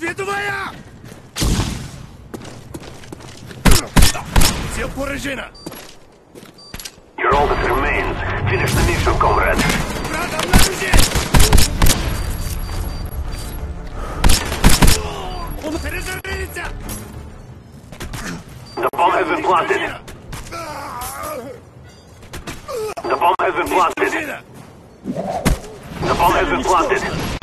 Світовая! Ціл поражено! You're all that remains. Finish the mission, comrade. Брат, обнаружи! Он перезарядится! The bomb has been planted. The bomb has been planted. The bomb has been planted.